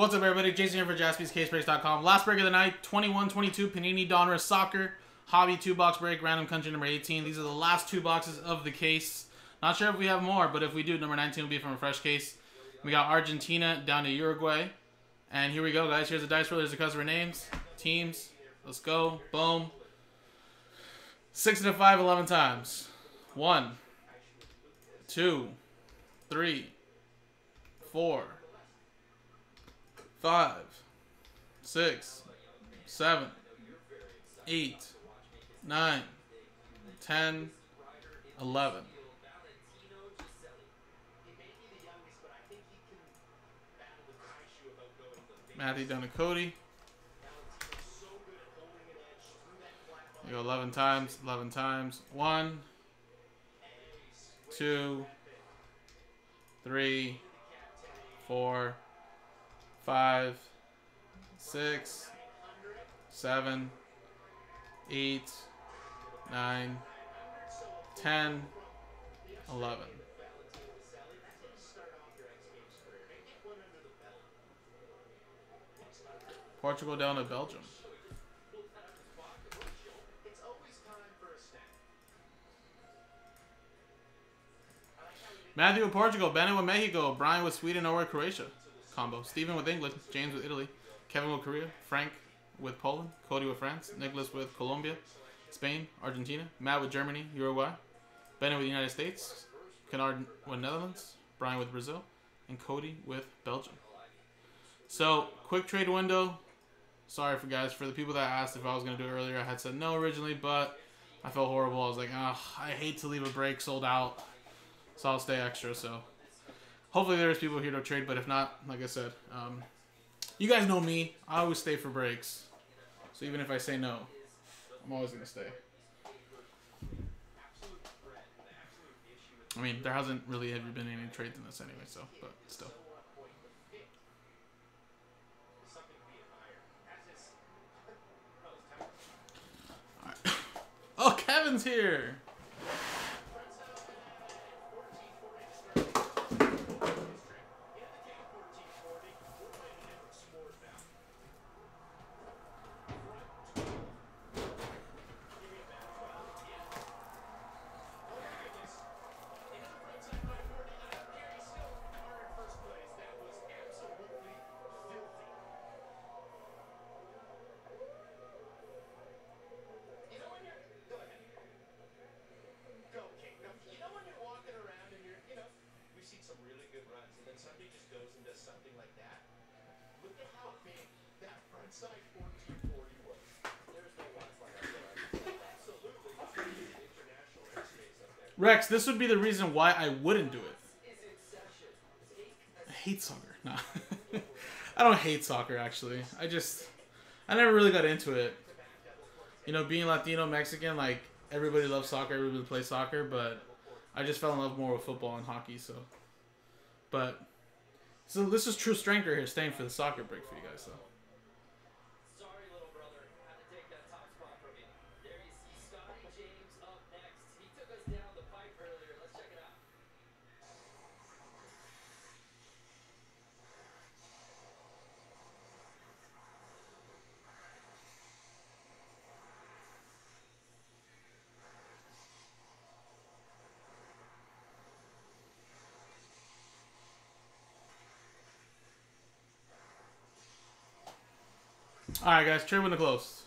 What's up, everybody? Jason here for JaspysCaseBreaks.com. Last break of the night, 21-22 Panini Donruss Soccer. Hobby two-box break, random country number 18. These are the last two boxes of the case. Not sure if we have more, but if we do, number 19 will be from a fresh case. We got Argentina down to Uruguay. And here we go, guys. Here's the dice roll. There's the customer names, teams. Let's go. Boom. Six and a five, 11 times. One, two, three, four, five, six, seven, eight, nine, ten, eleven. Matthew down. You go 11 times, 11 times. One, two, three, four, five, six, seven, eight, nine, ten, eleven. Portugal down to Belgium. Matthew with Portugal, Bennett with Mexico, Brian with Sweden, Norway, Croatia combo. Stephen with England, James with Italy, Kevin with Korea, Frank with Poland, Cody with France, Nicholas with Colombia, Spain, Argentina, Matt with Germany, Uruguay, Bennett with the United States, Kennard with Netherlands, Brian with Brazil, and Cody with Belgium. So, quick trade window. Sorry for guys, for the people that asked if I was going to do it earlier, I had said no originally, but I felt horrible. I was like, oh, I hate to leave a break sold out, so I'll stay extra. So, hopefully there's people here to trade, but if not, like I said, um, you guys know me. I always stay for breaks. So even if I say no, I'm always going to stay. I mean, there hasn't really ever been any trades in this anyway, so, but still. Oh, Kevin's here! Rex, this would be the reason why I wouldn't do it. I hate soccer. No. I don't hate soccer, actually. I just... I never really got into it. You know, being Latino, Mexican, like, everybody loves soccer, everybody plays soccer, but I just fell in love more with football and hockey, so... But... So this is true strength right here, staying for the soccer break for you guys, though. All right, guys, trade the close.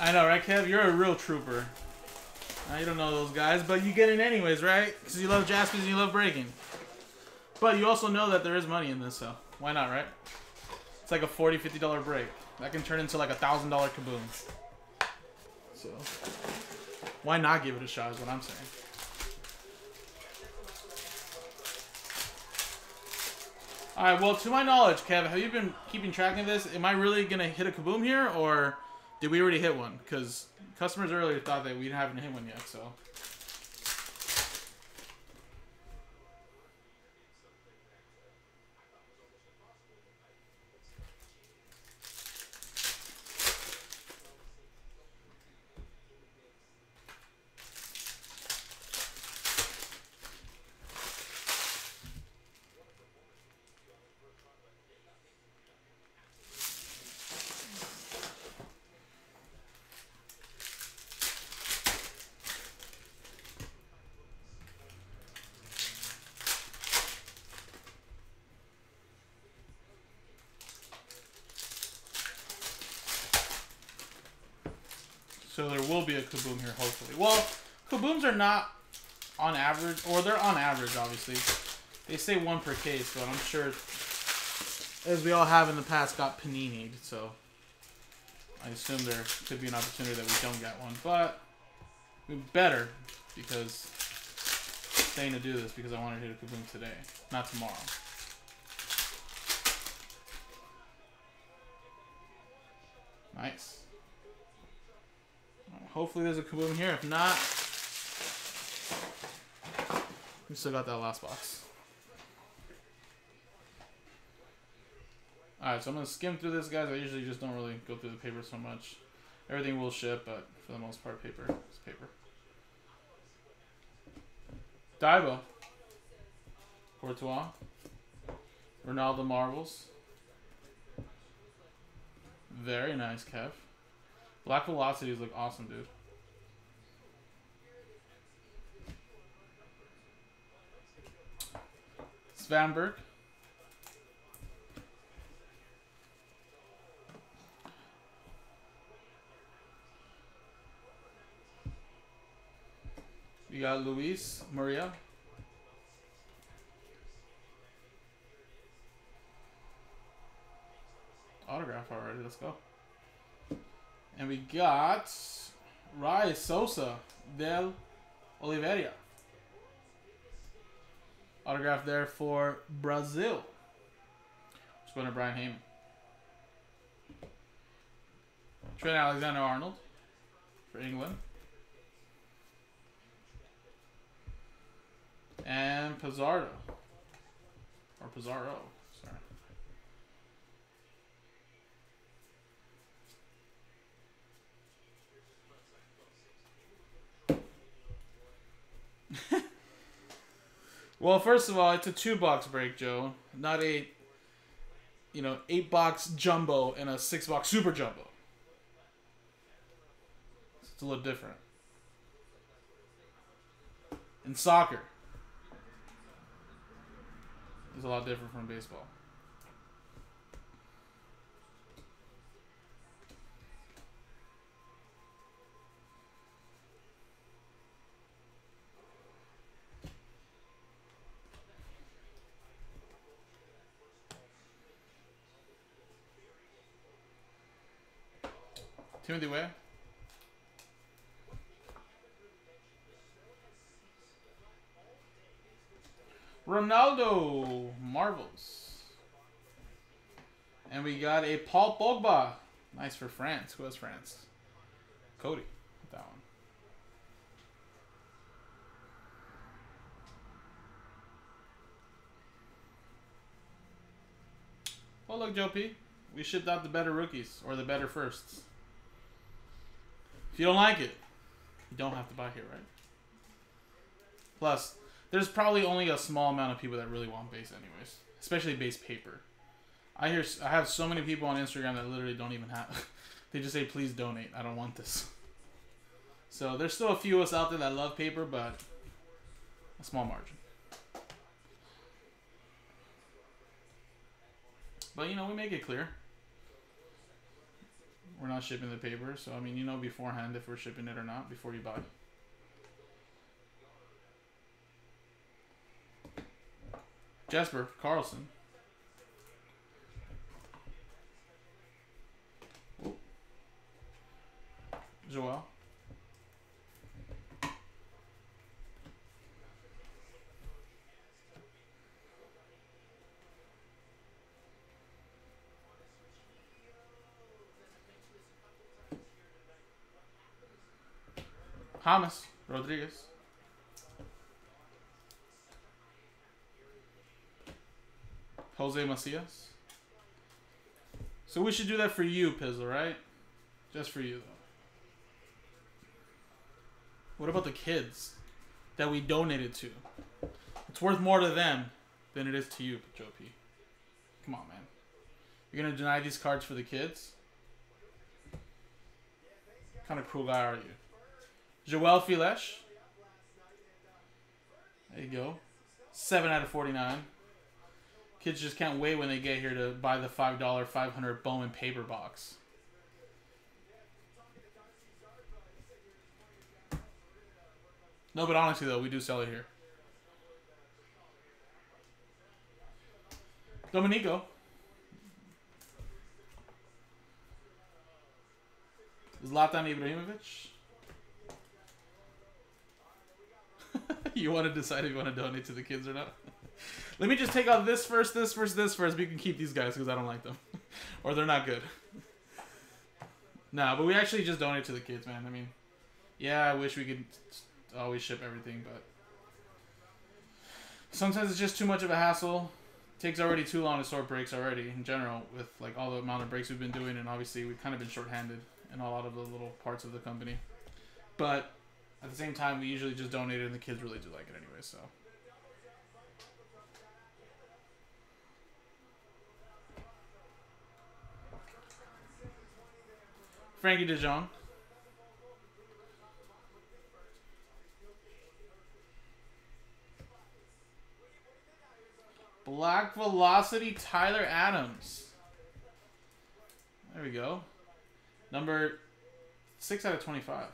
I know, right, Kev? You're a real trooper. Now, you don't know those guys, but you get in anyways, right? Because you love Jaspys and you love breaking. But you also know that there is money in this, so why not, right? It's like a $40, $50 break. That can turn into like a $1,000 kaboom. So, why not give it a shot is what I'm saying. All right. Well, to my knowledge, Kev, have you been keeping track of this? Am I really gonna hit a kaboom here, or did we already hit one? Because customers earlier thought that we haven't hit one yet. So. So there will be a kaboom here, hopefully. Well, kabooms are not on average, or they're on average, obviously. They say one per case, but I'm sure, as we all have in the past, got paninied. So I assume there could be an opportunity that we don't get one, but we better because staying to do this because I want to hit a kaboom today, not tomorrow. Nice. Hopefully there's a kaboom here. If not, we still got that last box. Alright, so I'm going to skim through this, guys. I usually just don't really go through the paper so much. Everything will ship, but for the most part, paper is paper. Daibo. Courtois. Ronaldo Marvels. Very nice, Kev. Black velocities look awesome, dude. Svanberg. We got Luis Maria. Autograph already. Let's go. And we got Rai Sosa del Oliveira. Autograph there for Brazil. Just going to Brian Heyman. Trent Alexander Arnold for England. And Pizarro. Or Pizarro. Well, first of all, it's a two box break, Joe, not a you know eight box jumbo and a six box super jumbo. It's a little different. In soccer, it's a lot different from baseball. Timothy Weah? Ronaldo Marvels. And we got a Paul Pogba. Nice for France. Who has France? Cody. That one. Well, look, Joe P. We shipped out the better rookies or the better firsts. If you don't like it, you don't have to buy here, right? Plus, there's probably only a small amount of people that really want base anyways, especially base paper. I hear I have so many people on Instagram that literally don't even have. they just say, "Please donate. I don't want this." So there's still a few of us out there that love paper, but a small margin. But you know, we make it clear we're not shipping the paper. So, I mean, you know beforehand if we're shipping it or not before you buy. Jesper Karlsson. Joel. James Rodriguez. Jose Macias. So we should do that for you, Pizzle, right? Just for you, though. What about the kids that we donated to? It's worth more to them than it is to you, Joe P. Come on, man. You're gonna deny these cards for the kids? What kind of cruel guy are you? João Félix. There you go. 7 out of 49. Kids just can't wait when they get here to buy the $5 500 Bowman paper box. No, but honestly though, we do sell it here. Domenico. Zlatan Ibrahimovic. you want to decide if you want to donate to the kids or not? Let me just take out this first, this first, this first. We can keep these guys because I don't like them. or they're not good. nah, but we actually just donate to the kids, man. I mean, yeah, I wish we could always ship everything, but sometimes it's just too much of a hassle. takes already too long to sort breaks already in general with like all the amount of breaks we've been doing, and obviously we've kind of been shorthanded in a lot of the little parts of the company. But at the same time, we usually just donate it, and the kids really do like it anyway. So. Frenkie De Jong. Black Velocity Tyler Adams. There we go. Number 6 out of 25.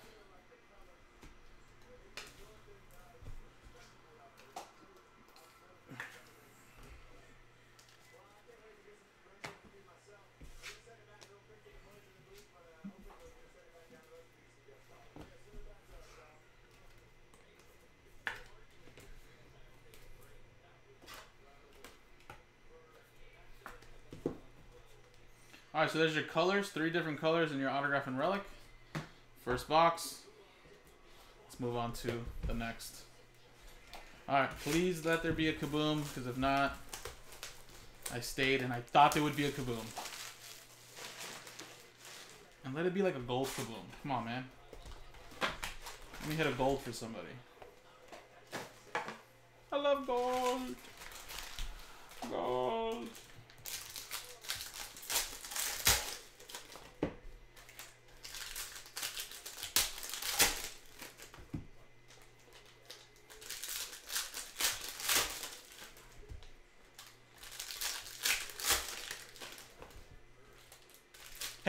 Alright, so there's your colors. Three different colors in your autograph and relic. First box. Let's move on to the next. Alright, please let there be a kaboom, because if not, I stayed and I thought there would be a kaboom. And let it be like a gold kaboom. Come on, man. Let me hit a gold for somebody. I love gold. Gold.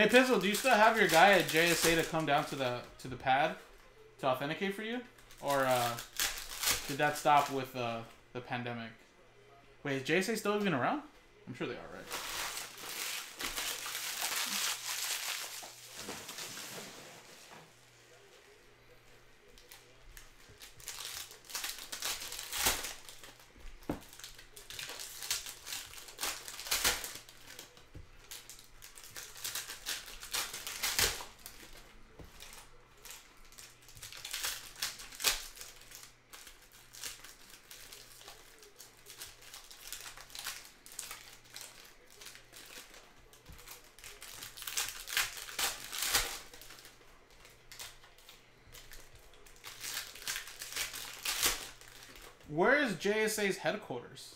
Hey Pizzle, do you still have your guy at JSA to come down to the to the pad to authenticate for you, or uh, did that stop with uh, the pandemic? Wait, is JSA still even around? I'm sure they are, right? Where is JSA's headquarters?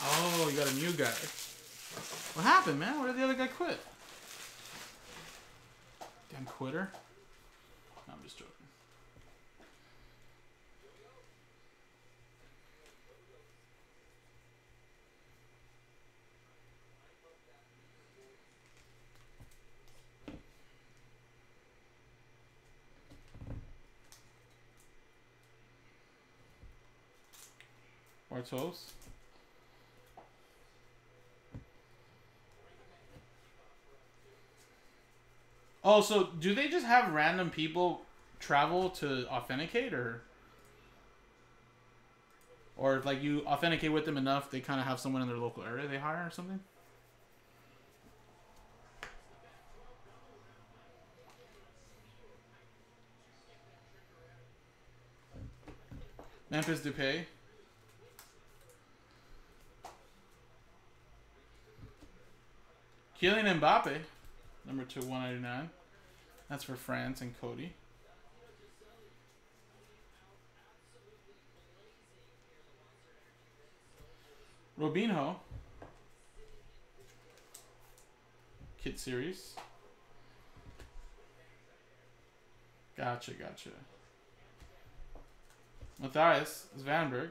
Oh, you got a new guy. What happened, man? Where did the other guy quit? Damn quitter. No, I'm just joking. Also, Oh, so do they just have random people travel to authenticate, or or if like you authenticate with them enough, they kind of have someone in their local area they hire or something? Memphis Depay. Kylian Mbappe, number two, 199. That's for France and Cody. Robinho. Kit series. Gotcha, gotcha. Mattias Svanberg.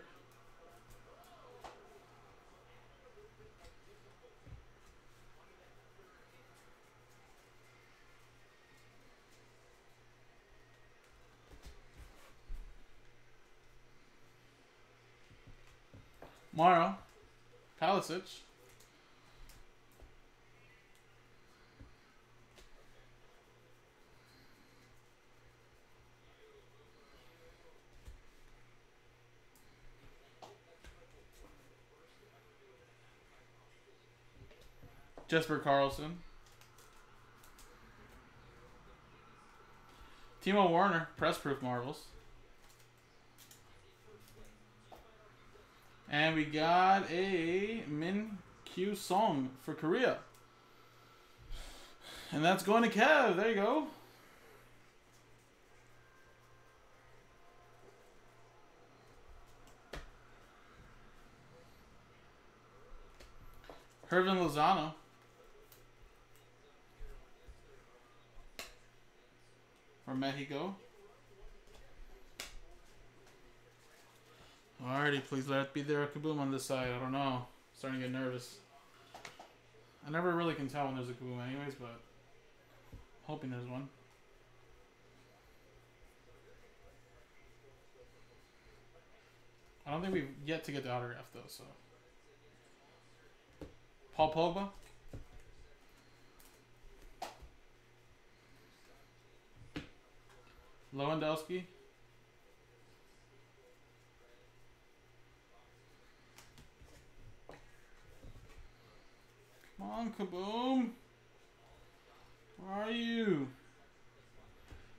Morrow. Pulisic. Jesper Karlsson. Timo Werner, press proof marbles. And we got a Min Kyu Song for Korea. And that's going to Kev. There you go. Hirving Lozano. From Mexico. Alrighty, please let it be there kaboom on this side. I don't know. I'm starting to get nervous. I never really can tell when there's a kaboom anyways, but I'm hoping there's one. I don't think we've yet to get the autograph though, so. Paul Pogba. Lewandowski. Come on, Kaboom. Where are you?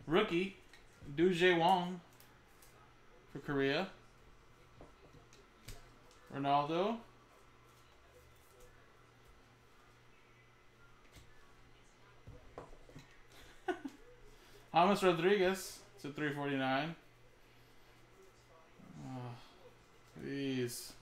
Rookie, Du Wong for Korea. Ronaldo. James Rodriguez to 349. Oh, please.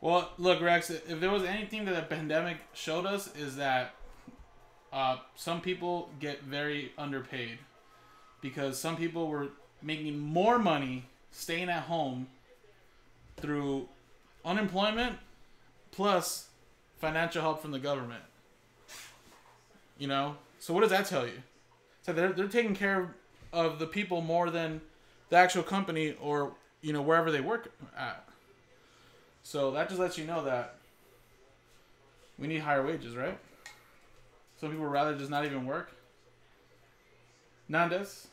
Well, look, Rex. If there was anything that the pandemic showed us, is that uh, some people get very underpaid because some people were making more money staying at home through unemployment plus financial help from the government. You know, so what does that tell you? So they're they're taking care of the people more than the actual company or you know wherever they work at. So that just lets you know that we need higher wages, right? Some people rather just not even work. Nandes.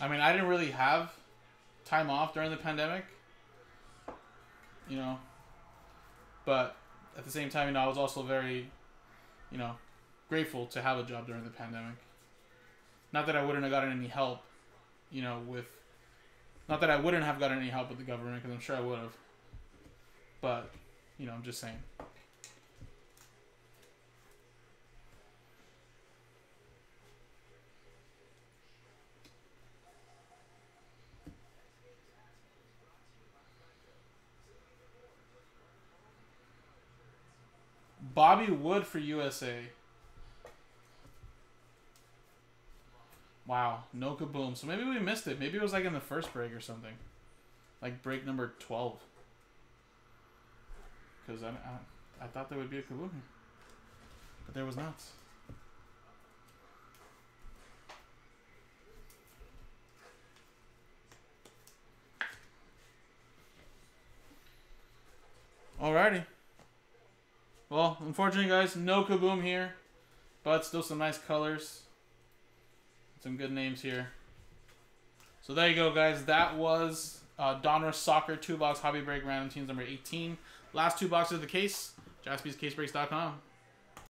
I mean, I didn't really have time off during the pandemic. You know, but at the same time, you know, I was also very, you know, grateful to have a job during the pandemic. Not that I wouldn't have gotten any help, you know, with. Not that I wouldn't have gotten any help with the government, because I'm sure I would have. But, you know, I'm just saying. Bobby Wood for USA. Wow, no kaboom. So maybe we missed it. Maybe it was like in the first break or something. Like break number 12. Because I, I, I thought there would be a kaboom here. But there was not. Alrighty. Well, unfortunately, guys, no kaboom here. But still some nice colors. Some good names here. So there you go, guys. That was uh, Donruss Soccer 2-box Hobby Break Random Teams number 18. Last two boxes of the case. JaspysCaseBreaks.com.